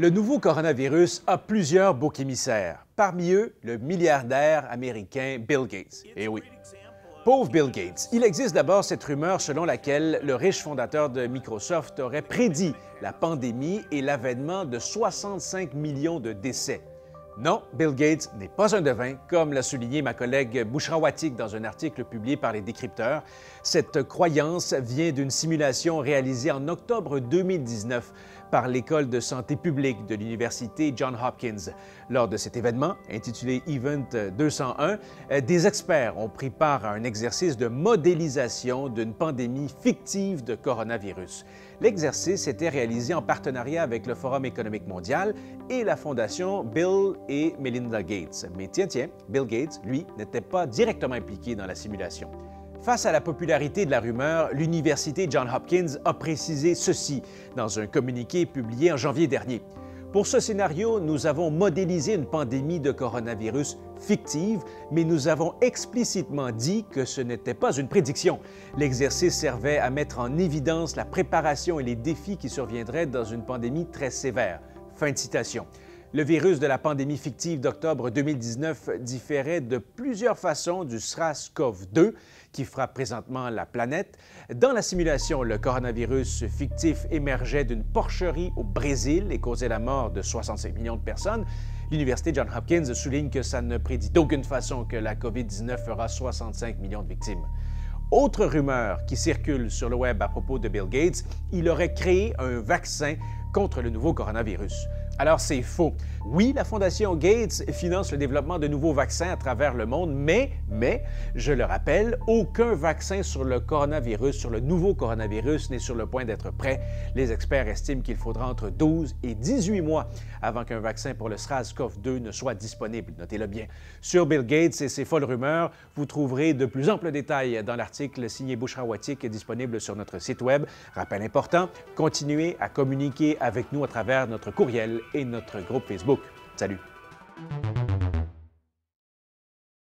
Le nouveau coronavirus a plusieurs boucs émissaires, parmi eux le milliardaire américain Bill Gates. Eh oui. Pauvre Bill Gates. Il existe d'abord cette rumeur selon laquelle le riche fondateur de Microsoft aurait prédit la pandémie et l'avènement de 65 millions de décès. Non, Bill Gates n'est pas un devin, comme l'a souligné ma collègue Bouchra Watik dans un article publié par les décrypteurs. Cette croyance vient d'une simulation réalisée en octobre 2019 par l'École de santé publique de l'Université Johns Hopkins. Lors de cet événement, intitulé Event 201, des experts ont pris part à un exercice de modélisation d'une pandémie fictive de coronavirus. L'exercice était réalisé en partenariat avec le Forum économique mondial et la Fondation Bill et Melinda Gates. Mais tiens, tiens, Bill Gates, lui, n'était pas directement impliqué dans la simulation. Face à la popularité de la rumeur, l'Université Johns Hopkins a précisé ceci dans un communiqué publié en janvier dernier. Pour ce scénario, nous avons modélisé une pandémie de coronavirus fictive, mais nous avons explicitement dit que ce n'était pas une prédiction. L'exercice servait à mettre en évidence la préparation et les défis qui surviendraient dans une pandémie très sévère. Fin citation. Le virus de la pandémie fictive d'octobre 2019 différait de plusieurs façons du SRAS-CoV-2 qui frappe présentement la planète. Dans la simulation, le coronavirus fictif émergeait d'une porcherie au Brésil et causait la mort de 65 millions de personnes. L'Université Johns Hopkins souligne que ça ne prédit d'aucune façon que la COVID-19 fera 65 millions de victimes. Autre rumeur qui circule sur le web à propos de Bill Gates, il aurait créé un vaccin contre le nouveau coronavirus. Alors c'est faux. Oui, la Fondation Gates finance le développement de nouveaux vaccins à travers le monde, mais, mais, je le rappelle, aucun vaccin sur le coronavirus, sur le nouveau coronavirus, n'est sur le point d'être prêt. Les experts estiment qu'il faudra entre 12 et 18 mois avant qu'un vaccin pour le SRAS-CoV-2 ne soit disponible. Notez-le bien. Sur Bill Gates et ses folles rumeurs, vous trouverez de plus amples détails dans l'article signé Bouchra Watik disponible sur notre site Web. Rappel important, continuez à communiquer avec nous à travers notre courriel et notre groupe Facebook. Salut!